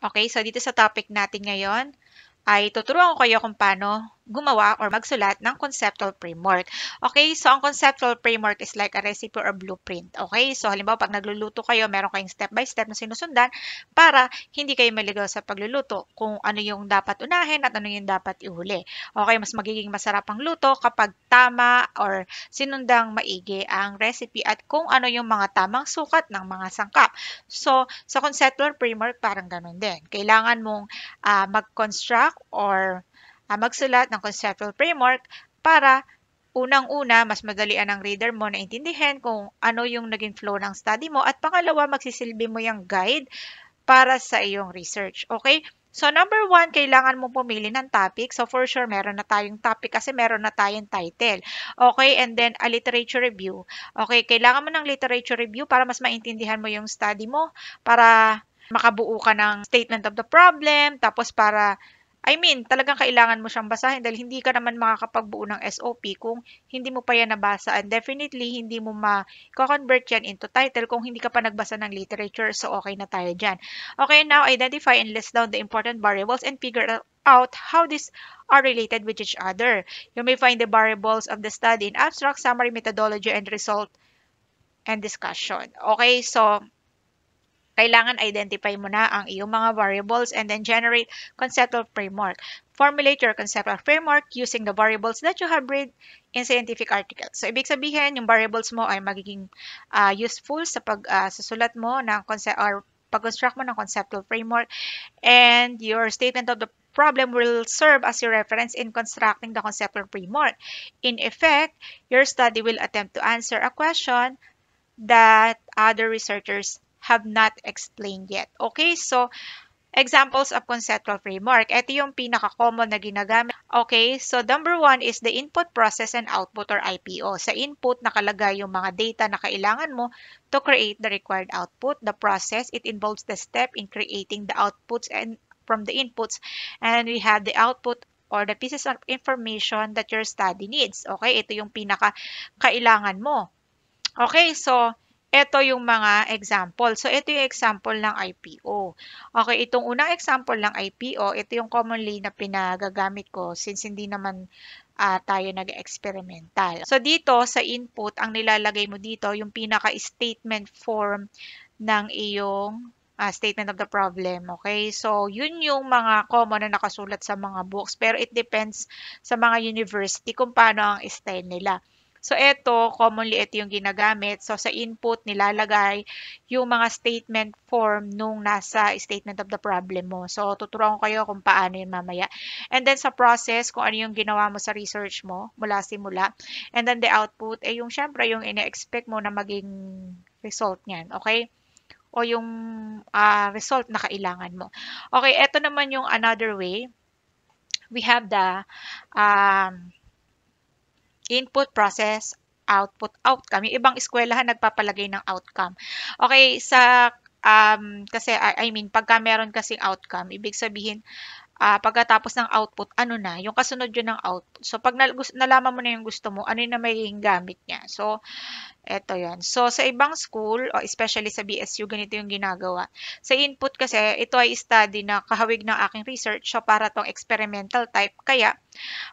Okay, so dito sa topic natin ngayon ay tuturuan ko kayo kung paano gumawa or magsulat ng conceptual framework. Okay, so ang conceptual framework is like a recipe or blueprint. Okay, so halimbawa pag nagluluto kayo, meron kayong step by step na sinusundan para hindi kayo maligaw sa pagluluto kung ano yung dapat unahin at ano yung dapat ihuli. Okay, mas magiging masarap ang luto kapag tama or sinundang maigi ang recipe at kung ano yung mga tamang sukat ng mga sangkap. So, sa conceptual framework, parang ganun din. Kailangan mong uh, mag-construct or magsulat ng conceptual framework para unang-una, mas madalian ang reader mo na intindihin kung ano yung naging flow ng study mo at pangalawa, magsisilbi mo yung guide para sa iyong research. Okay? So, number one, kailangan mo pumili ng topic. So, for sure, meron na tayong topic kasi meron na tayong title. Okay? And then, a literature review. Okay? Kailangan mo ng literature review para mas maintindihan mo yung study mo, para makabuo ka ng statement of the problem, tapos para I mean, talagang kailangan mo siyang basahin dahil hindi ka naman makakapagbuo ng SOP kung hindi mo pa yan nabasa and definitely hindi mo ma-convert yan into title kung hindi ka pa nagbasa ng literature so okay na tayo dyan. Okay, now identify and list down the important variables and figure out how these are related with each other. You may find the variables of the study in abstract, summary, methodology, and result and discussion. Okay, so kailangan identify mo na ang iyong mga variables and then generate conceptual framework. Formulate your conceptual framework using the variables that you have read in scientific articles. So, ibig sabihin, yung variables mo ay magiging uh, useful sa pagsusulat uh, mo ng concept or pag-construct mo ng conceptual framework and your statement of the problem will serve as your reference in constructing the conceptual framework. In effect, your study will attempt to answer a question that other researchers have not explained yet. Okay, so examples of conceptual framework. Ito yung pinaka-common na ginagamit. Okay, so number one is the input, process, and output or IPO. Sa input, nakalagay yung mga data na kailangan mo to create the required output. The process, it involves the step in creating the outputs and from the inputs. And we have the output or the pieces of information that your study needs. Okay, ito yung pinaka-kailangan mo. Okay, so ito yung mga example. So, ito yung example ng IPO. Okay, itong unang example ng IPO, ito yung commonly na pinagagamit ko since hindi naman uh, tayo nag-experimental. So, dito sa input, ang nilalagay mo dito, yung pinaka-statement form ng iyong uh, statement of the problem. Okay? So, yun yung mga common na nakasulat sa mga books. Pero it depends sa mga university kung paano ang style nila. So, ito, commonly ito yung ginagamit. So, sa input, nilalagay yung mga statement form nung nasa statement of the problem mo. So, tuturuan ko kayo kung paano yun mamaya. And then, sa process, kung ano yung ginawa mo sa research mo mula simula. And then, the output, eh yung syempre, yung ina-expect mo na maging result niyan. Okay? O yung uh, result na kailangan mo. Okay, ito naman yung another way. We have the um, input, process, output, outcome. Yung ibang eskwelahan nagpapalagay ng outcome. Okay, sa um, kasi I, mean, pagka meron kasing outcome, ibig sabihin, uh, pagkatapos ng output, ano na, yung kasunod yun ng output. So, pag nal nalaman mo na yung gusto mo, ano yung na magiging gamit niya. So, eto yan. So, sa ibang school, o especially sa BSU, ganito yung ginagawa. Sa input kasi, ito ay study na kahawig ng aking research. So, para tong experimental type. Kaya,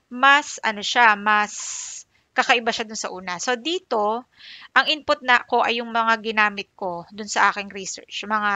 mas, ano siya, mas kakaiba siya dun sa una. So, dito, ang input na ko ay yung mga ginamit ko dun sa aking research. Mga,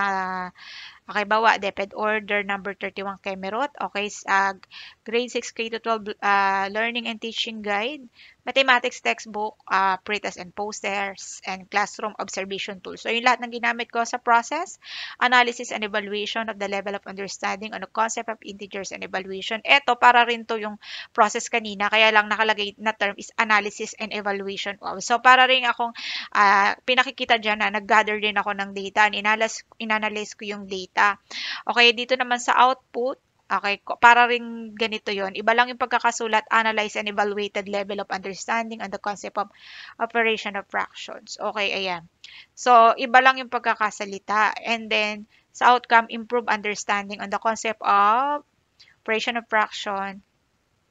okay, bawa, DepEd Order number 31 Kemerot. Okay, uh, grade 6 K-12 uh, Learning and Teaching Guide mathematics textbook, uh, pretest and posters, and classroom observation tools. So, yung lahat ng ginamit ko sa process, analysis and evaluation of the level of understanding on the concept of integers and evaluation. Ito, para rin to yung process kanina, kaya lang nakalagay na term is analysis and evaluation. So, para rin akong uh, pinakikita dyan na nag-gather din ako ng data and inanalyze ko yung data. Okay, dito naman sa output, Okay, para ring ganito yon. Iba lang yung pagkakasulat, analyze and evaluated level of understanding on the concept of operation of fractions. Okay, ayan. So, iba lang yung pagkakasalita. And then, sa outcome, improve understanding on the concept of operation of fraction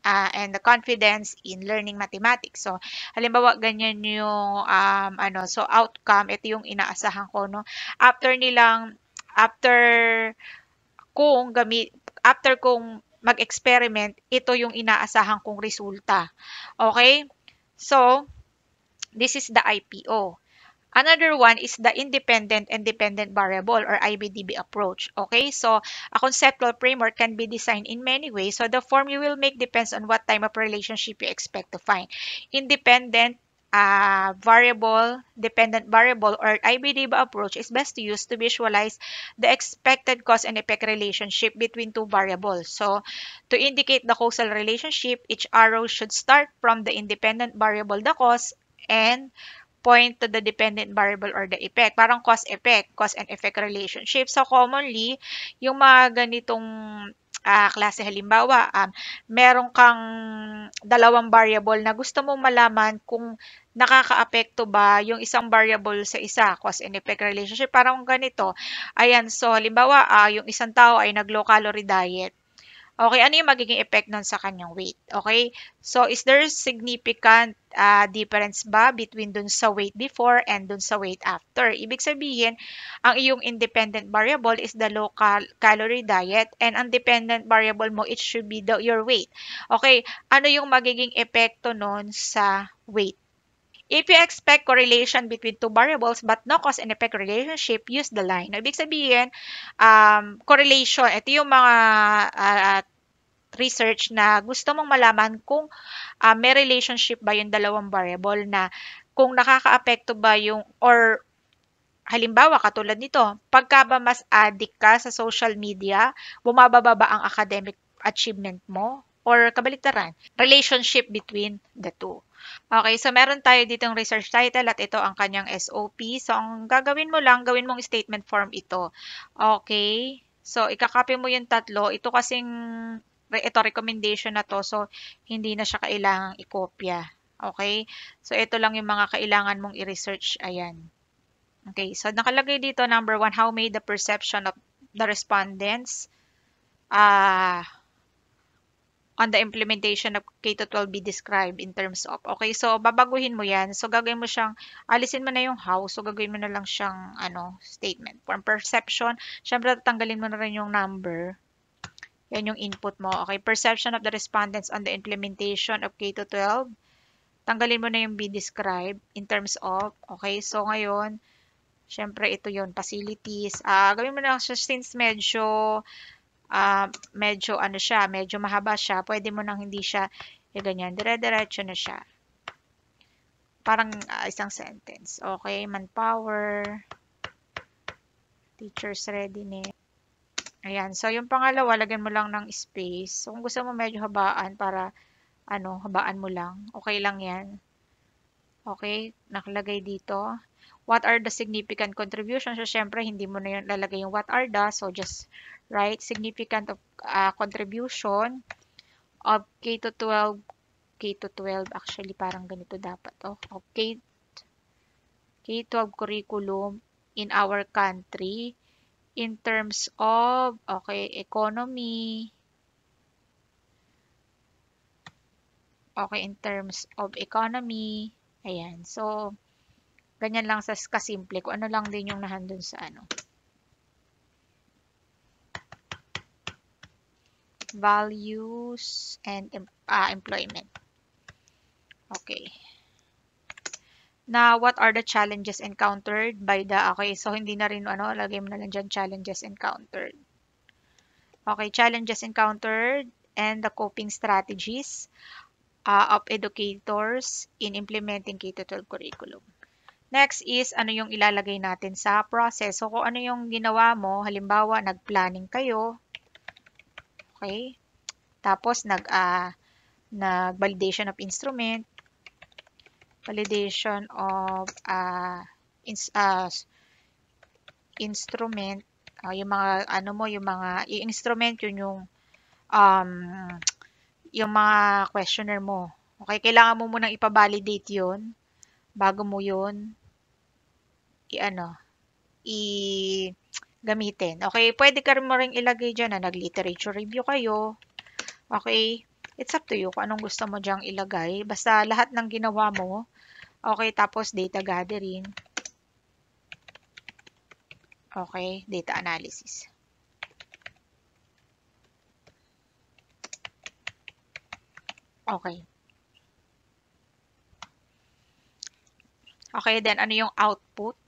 uh, and the confidence in learning mathematics. So, halimbawa, ganyan yung um, ano, so outcome, ito yung inaasahan ko, no? After nilang, after kung gamit, after kung mag-experiment, ito yung inaasahan kong resulta. Okay? So, this is the IPO. Another one is the independent and dependent variable or IBDB approach. Okay, so a conceptual framework can be designed in many ways. So the form you will make depends on what type of relationship you expect to find. Independent uh, variable, dependent variable, or IBDB approach is best to use to visualize the expected cause and effect relationship between two variables. So, to indicate the causal relationship, each arrow should start from the independent variable, the cause, and point to the dependent variable or the effect. Parang cause-effect, cause and effect relationship. So, commonly, yung mga ganitong uh, klase halimbawa, um, meron kang dalawang variable na gusto mong malaman kung nakakaapekto ba yung isang variable sa isa, cause and effect relationship. Parang ganito. Ayan, so halimbawa, uh, yung isang tao ay nag-low calorie diet. Okay, ano yung magiging effect nun sa kanyang weight? Okay, so is there significant uh, difference ba between dun sa weight before and dun sa weight after? Ibig sabihin, ang iyong independent variable is the low cal calorie diet and ang dependent variable mo, it should be the, your weight. Okay, ano yung magiging epekto nun sa weight? If you expect correlation between two variables but no cause and effect relationship, use the line. Ibig sabihin, um, correlation, ito yung mga uh, research na gusto mong malaman kung uh, may relationship ba yung dalawang variable na kung nakakaapekto ba yung or halimbawa katulad nito, pagka ba mas addict ka sa social media, bumababa ba ang academic achievement mo or kabaliktaran, relationship between the two. Okay, so meron tayo ditong research title at ito ang kanyang SOP. So, ang gagawin mo lang, gawin mong statement form ito. Okay, so ikakopy mo yung tatlo. Ito kasing ito recommendation na to. So, hindi na siya kailangang ikopya. Okay? So, ito lang yung mga kailangan mong i-research. Ayan. Okay. So, nakalagay dito, number one, how may the perception of the respondents uh, on the implementation of K-12 be described in terms of. Okay, so babaguhin mo yan. So gagawin mo siyang, alisin mo na yung how. So gagawin mo na lang siyang ano, statement. From perception, syempre tatanggalin mo na rin yung number. Yan yung input mo. Okay, perception of the respondents on the implementation of K-12. Tanggalin mo na yung be described in terms of, okay, so ngayon, syempre ito yon facilities. Uh, gawin mo na siya since medyo, uh, medyo ano siya, medyo mahaba siya, pwede mo nang hindi siya, yung ganyan, dire-diretso na siya. Parang uh, isang sentence. Okay, manpower, teacher's readiness. Ayan. So, yung pangalawa, lagyan mo lang ng space. So, kung gusto mo medyo habaan para, ano, habaan mo lang. Okay lang yan. Okay. Nakalagay dito. What are the significant contributions? So, syempre, hindi mo na yun lalagay yung what are the. So, just write significant of uh, contribution of K to 12 K to 12 actually parang ganito dapat oh K K-12 curriculum in our country in terms of, okay, economy, okay, in terms of economy, ayan. So, ganyan lang sa kasimple. Kung ano lang din yung nahandun sa ano. Values and uh, employment. Okay na what are the challenges encountered by the, okay, so hindi na rin, ano, lagay mo na lang dyan, challenges encountered. Okay, challenges encountered and the coping strategies uh, of educators in implementing K-12 curriculum. Next is, ano yung ilalagay natin sa process. So, kung ano yung ginawa mo, halimbawa, nag-planning kayo, okay, tapos nag, uh, nag-validation of instrument, validation of uh, ins, uh, instrument uh, yung mga ano mo yung mga yung instrument yun yung um, yung mga questionnaire mo. Okay kailangan mo munang ipa-validate yun bago mo yun i-ano i gamitin okay pwede ka rin mo ring ilagay diyan na nag-literature review kayo. Okay It's up to you kung anong gusto mo dyang ilagay. Basta lahat ng ginawa mo. Okay, tapos data gathering. Okay, data analysis. Okay. Okay, then ano yung output?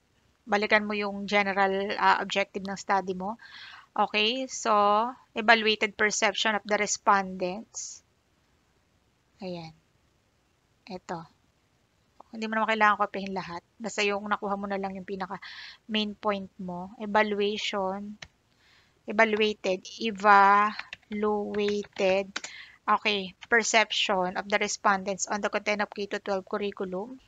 Balikan mo yung general uh, objective ng study mo. Okay, so evaluated perception of the respondents. Ayan. Ito. Hindi mo naman kailangan kopyahin lahat. Basta yung nakuha mo na lang yung pinaka main point mo. Evaluation. Evaluated. Evaluated. Okay. Perception of the respondents on the content of K-12 curriculum.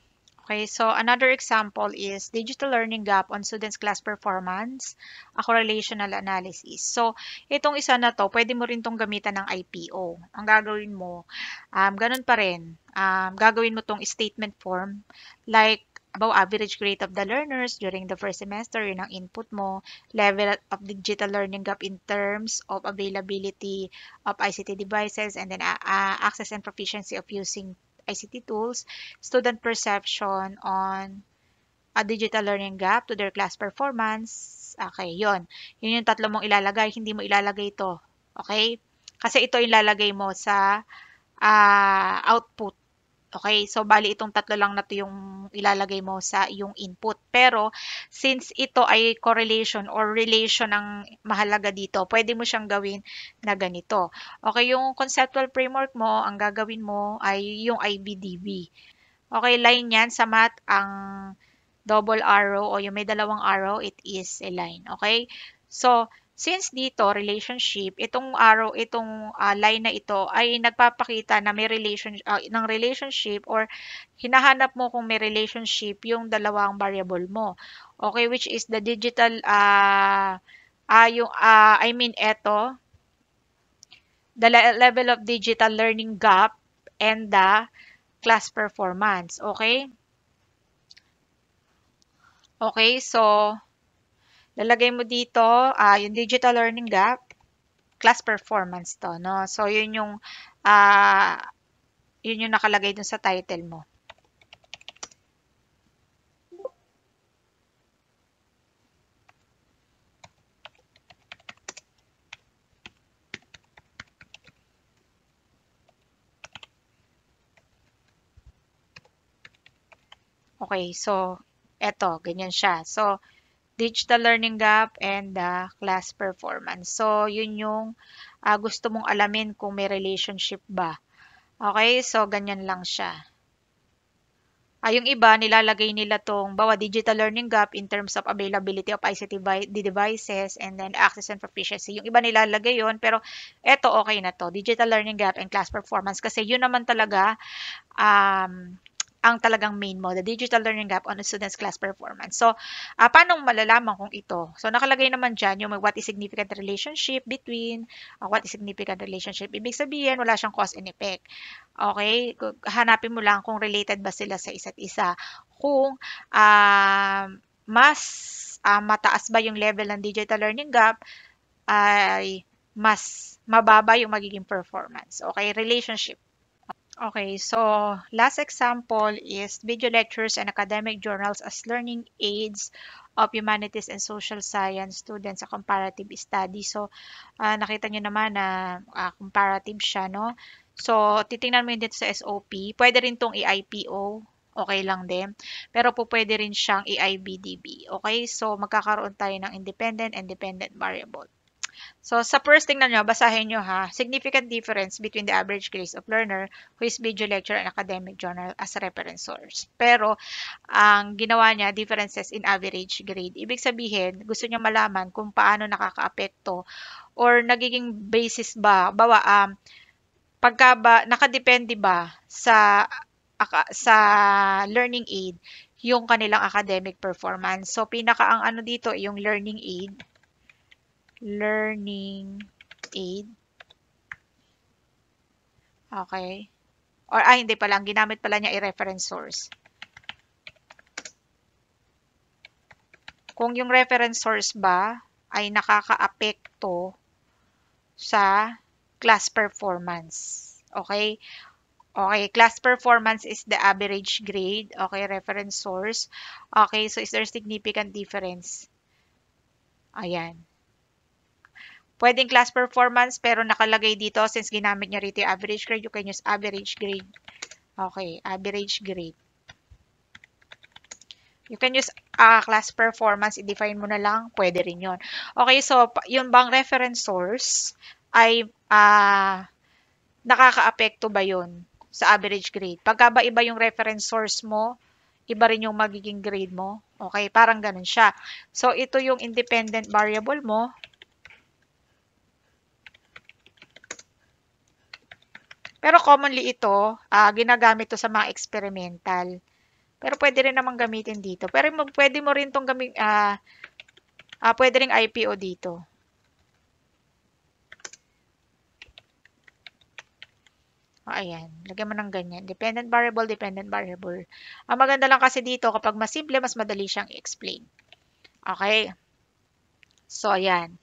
Okay, so another example is digital learning gap on students' class performance, a correlational analysis. So, itong isa na to, pwede mo rin tong gamitan ng IPO. Ang gagawin mo, um, ganun pa rin. Um, gagawin mo tong statement form, like about average grade of the learners during the first semester, yun ang input mo, level of digital learning gap in terms of availability of ICT devices, and then uh, access and proficiency of using ICT tools, student perception on a digital learning gap to their class performance. Okay, yon. Yun yung tatlo mong ilalagay. Hindi mo ilalagay ito. Okay? Kasi ito ilalagay mo sa uh, output Okay, so bali itong tatlo lang na to yung ilalagay mo sa yung input. Pero since ito ay correlation or relation ang mahalaga dito, pwede mo siyang gawin na ganito. Okay, yung conceptual framework mo, ang gagawin mo ay yung IBDB. Okay, line yan sa math ang double arrow o yung may dalawang arrow, it is a line. Okay? So, Since dito, relationship, itong arrow, itong uh, line na ito ay nagpapakita na may relation, uh, ng relationship or hinahanap mo kung may relationship yung dalawang variable mo. Okay, which is the digital, uh, uh, yung, uh, I mean, eto, the level of digital learning gap and the class performance. Okay? Okay, so, lalagay mo dito, uh, yung digital learning gap, class performance to, no? So, yun yung, uh, yun yung nakalagay dun sa title mo. Okay, so, eto, ganyan siya. So, digital learning gap, and the class performance. So, yun yung uh, gusto mong alamin kung may relationship ba. Okay, so ganyan lang siya. Uh, yung iba, nilalagay nila tong bawa digital learning gap in terms of availability of ICT devices and then access and proficiency. Yung iba nilalagay yon pero eto okay na to. Digital learning gap and class performance kasi yun naman talaga um, ang talagang main mo, the digital learning gap on a student's class performance. So, uh, paano malalaman kung ito? So, nakalagay naman dyan yung what is significant relationship between, uh, what is significant relationship. Ibig sabihin, wala siyang cause and effect. Okay? Hanapin mo lang kung related ba sila sa isa't isa. Kung uh, mas uh, mataas ba yung level ng digital learning gap, ay mas mababa yung magiging performance. Okay? Relationship. Okay, so last example is video lectures and academic journals as learning aids of humanities and social science students sa comparative study. So, uh, nakita nyo naman na uh, comparative siya, no? So, titingnan mo yun dito sa SOP. Pwede rin tong i-IPO. Okay lang din. Pero po pwede rin siyang i-IBDB. Okay? So, magkakaroon tayo ng independent and dependent variable. So, sa first tingnan nyo, basahin nyo ha, significant difference between the average grades of learner who is video lecture and academic journal as reference source. Pero, ang ginawa niya, differences in average grade. Ibig sabihin, gusto niya malaman kung paano nakakaapekto or nagiging basis ba, bawa, um, pagka ba, nakadepende ba sa sa learning aid yung kanilang academic performance. So, pinaka ang ano dito, yung learning aid learning aid. Okay. Or, ah, hindi pala. Ang ginamit pala niya i-reference source. Kung yung reference source ba ay nakakaapekto sa class performance. Okay? Okay, class performance is the average grade. Okay, reference source. Okay, so is there significant difference? Ayan Pwedeng class performance, pero nakalagay dito, since ginamit niya rito yung average grade, you can use average grade. Okay, average grade. You can use uh, class performance, i-define mo na lang, pwede rin yon. Okay, so yung bang reference source ay uh, nakaka-apekto ba yon sa average grade? Pagka ba iba yung reference source mo, iba rin yung magiging grade mo. Okay, parang ganun siya. So, ito yung independent variable mo. Pero commonly ito, uh, ginagamit to sa mga experimental. Pero pwede rin naman gamitin dito. Pero pwede mo rin itong gamit, uh, uh, pwede rin IPO dito. O, ayan. Lagyan mo ng ganyan. Dependent variable, dependent variable. Ang maganda lang kasi dito, kapag mas simple, mas madali siyang i-explain. Okay. So, ayan.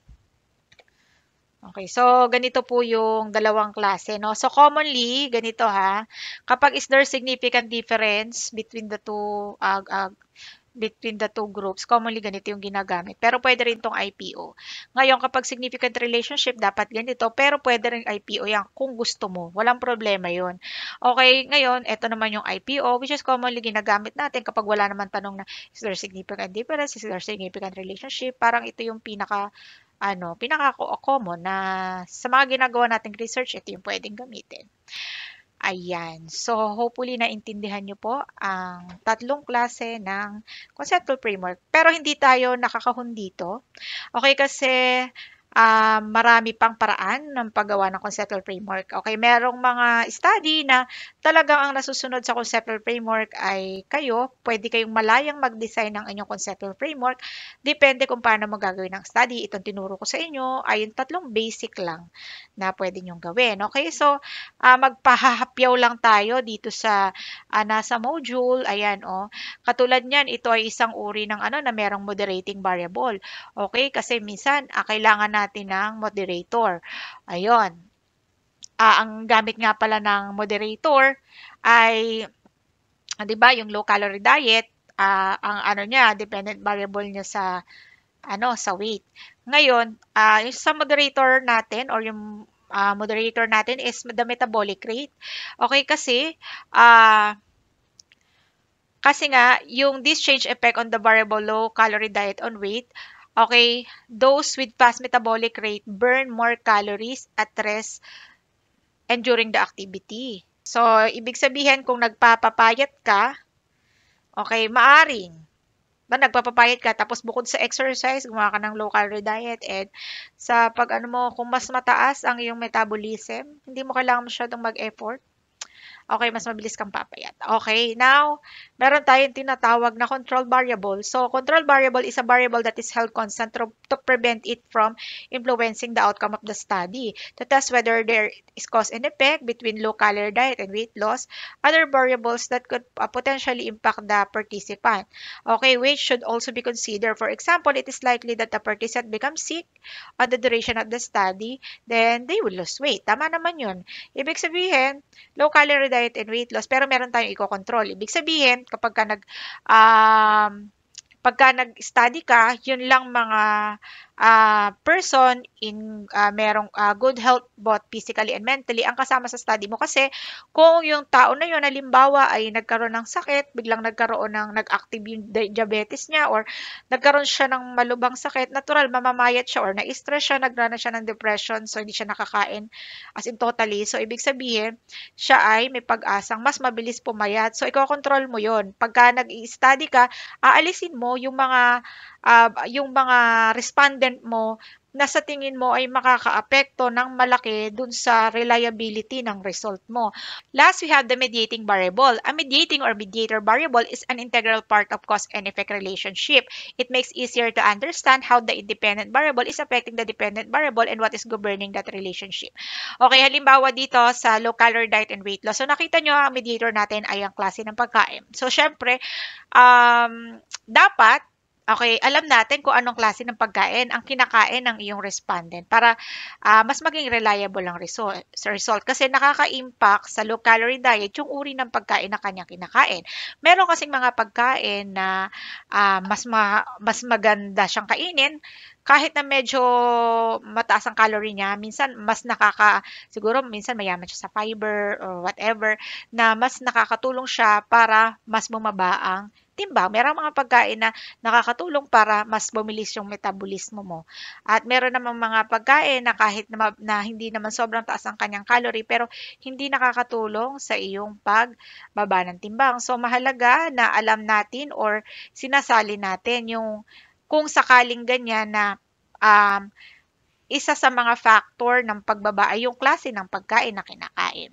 Okay, so ganito po yung dalawang klase, no? So commonly, ganito ha, kapag is there significant difference between the two uh, uh, between the two groups, commonly ganito yung ginagamit. Pero pwede rin tong IPO. Ngayon, kapag significant relationship, dapat ganito. Pero pwede rin IPO yan kung gusto mo. Walang problema yon Okay, ngayon, ito naman yung IPO, which is commonly ginagamit natin kapag wala naman tanong na, is there significant difference? Is there significant relationship? Parang ito yung pinaka ano, pinaka-common na sa mga ginagawa nating research, ito yung pwedeng gamitin. Ayan. So, hopefully naintindihan nyo po ang tatlong klase ng conceptual framework. Pero hindi tayo nakakahon dito. Okay, kasi uh, marami pang paraan ng paggawa ng conceptual framework. Okay, merong mga study na talagang ang nasusunod sa conceptual framework ay kayo, pwede kayong malayang mag-design ng inyong conceptual framework. Depende kung paano magagawin ng study. Itong tinuro ko sa inyo ay yung tatlong basic lang na pwede nyong gawin. Okay, so uh, magpahahapyaw lang tayo dito sa uh, nasa module. Ayan, oh. Katulad niyan, ito ay isang uri ng ano na merong moderating variable. Okay, kasi minsan uh, kailangan natin ng moderator. Ayun. Uh, ang gamit nga pala ng moderator ay, uh, di ba, yung low calorie diet, uh, ang ano niya, dependent variable niya sa ano sa weight. Ngayon, uh, yung sa moderator natin or yung uh, moderator natin is the metabolic rate. Okay, kasi uh, kasi nga, yung this change effect on the variable low calorie diet on weight Okay, those with fast metabolic rate burn more calories at rest and during the activity. So, ibig sabihin kung nagpapapayat ka, okay, maaring ba nagpapapayat ka tapos bukod sa exercise, gumawa ka ng low calorie diet and sa pag ano mo, kung mas mataas ang iyong metabolism, hindi mo kailangan masyadong mag-effort okay, mas mabilis kang papayat. Okay, now, meron tayong tinatawag na control variable. So, control variable is a variable that is held constant to, prevent it from influencing the outcome of the study. To test whether there is cause and effect between low-calorie diet and weight loss, other variables that could uh, potentially impact the participant. Okay, weight should also be considered. For example, it is likely that the participant becomes sick on the duration of the study, then they will lose weight. Tama naman yun. Ibig sabihin, low-calorie diet and weight loss, pero meron tayong i-control. Ibig sabihin, kapag ka nag, um, pagka nag-study ka, yun lang mga uh, person in uh, merong uh, good health both physically and mentally ang kasama sa study mo kasi kung yung tao na yun halimbawa ay nagkaroon ng sakit, biglang nagkaroon ng nag-active yung diabetes niya or nagkaroon siya ng malubang sakit, natural mamamayat siya or na-stress siya, nagrana siya ng depression so hindi siya nakakain as in totally. So ibig sabihin, siya ay may pag-asang mas mabilis pumayat. So iko-control mo yon Pagka nag-study ka, aalisin yung mga uh, yung mga respondent mo na sa tingin mo ay makakaapekto ng malaki dun sa reliability ng result mo. Last, we have the mediating variable. A mediating or mediator variable is an integral part of cause and effect relationship. It makes easier to understand how the independent variable is affecting the dependent variable and what is governing that relationship. Okay, halimbawa dito sa low calorie diet and weight loss. So nakita nyo, ang mediator natin ay ang klase ng pagkain. So syempre, um, dapat Okay, alam natin kung anong klase ng pagkain ang kinakain ng iyong respondent para uh, mas maging reliable ang result, result. Kasi nakaka-impact sa low-calorie diet yung uri ng pagkain na kanyang kinakain. Meron kasing mga pagkain na uh, mas, ma mas maganda siyang kainin kahit na medyo mataas ang calorie niya, minsan mas nakaka, siguro minsan mayaman siya sa fiber or whatever, na mas nakakatulong siya para mas bumaba ang timbang. Merong mga pagkain na nakakatulong para mas bumilis yung metabolismo mo. At meron namang mga pagkain na kahit na, na hindi naman sobrang taas ang kanyang calorie, pero hindi nakakatulong sa iyong pagbaba ng timbang. So, mahalaga na alam natin or sinasali natin yung kung sakaling ganyan na um, isa sa mga factor ng pagbaba ay yung klase ng pagkain na kinakain.